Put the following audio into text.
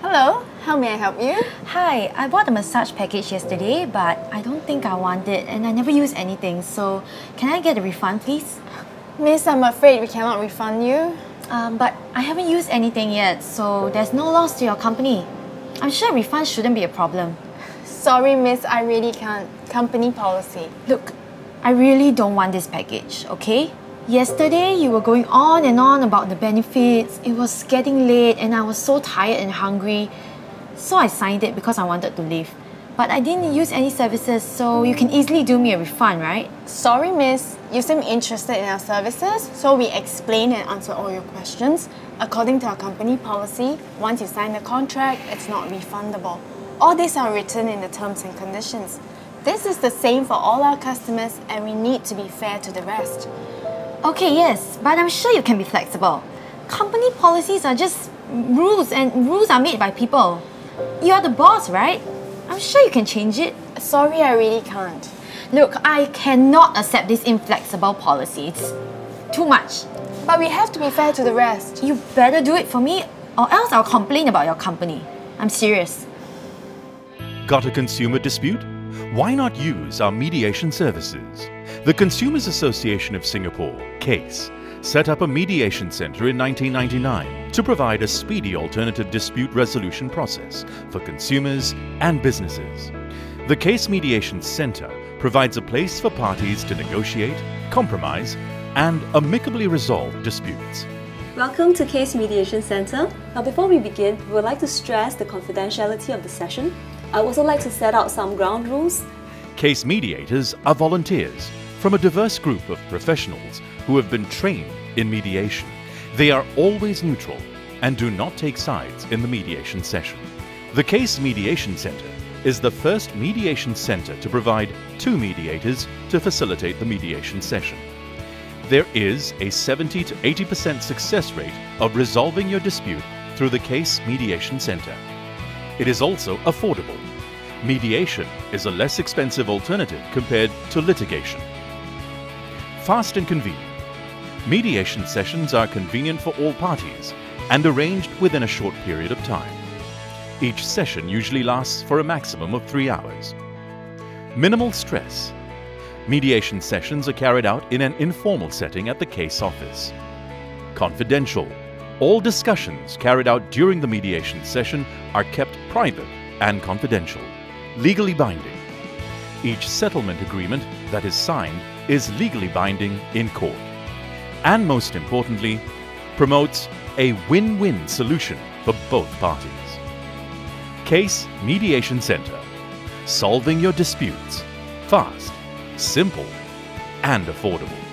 Hello, how may I help you? Hi, I bought a massage package yesterday, but I don't think I want it and I never use anything, so can I get a refund, please? Miss, I'm afraid we cannot refund you. Um, but I haven't used anything yet, so there's no loss to your company. I'm sure refund shouldn't be a problem. Sorry, miss, I really can't. Company policy. Look, I really don't want this package, okay? Yesterday, you were going on and on about the benefits. It was getting late and I was so tired and hungry. So I signed it because I wanted to leave. But I didn't use any services, so you can easily do me a refund, right? Sorry, miss. You seem interested in our services, so we explain and answer all your questions. According to our company policy, once you sign the contract, it's not refundable. All these are written in the terms and conditions. This is the same for all our customers, and we need to be fair to the rest. Okay, yes, but I'm sure you can be flexible. Company policies are just rules, and rules are made by people. You are the boss, right? I'm sure you can change it. Sorry, I really can't. Look, I cannot accept this inflexible policy. It's too much. But we have to be fair to the rest. You better do it for me, or else I'll complain about your company. I'm serious. Got a consumer dispute? Why not use our mediation services? The Consumers Association of Singapore, CASE, set up a mediation center in 1999 to provide a speedy alternative dispute resolution process for consumers and businesses. The Case Mediation Center provides a place for parties to negotiate, compromise, and amicably resolve disputes. Welcome to Case Mediation Center. Now, before we begin, we would like to stress the confidentiality of the session. I also like to set out some ground rules. Case mediators are volunteers from a diverse group of professionals who have been trained in mediation. They are always neutral and do not take sides in the mediation session. The Case Mediation Center is the first mediation center to provide two mediators to facilitate the mediation session. There is a 70 to 80% success rate of resolving your dispute through the Case Mediation Center. It is also affordable. Mediation is a less expensive alternative compared to litigation. Fast and convenient. Mediation sessions are convenient for all parties and arranged within a short period of time. Each session usually lasts for a maximum of three hours. Minimal stress. Mediation sessions are carried out in an informal setting at the case office. Confidential. All discussions carried out during the mediation session are kept private and confidential. Legally binding. Each settlement agreement that is signed is legally binding in court. And most importantly, promotes a win-win solution for both parties. Case Mediation Center. Solving your disputes. Fast, simple, and affordable.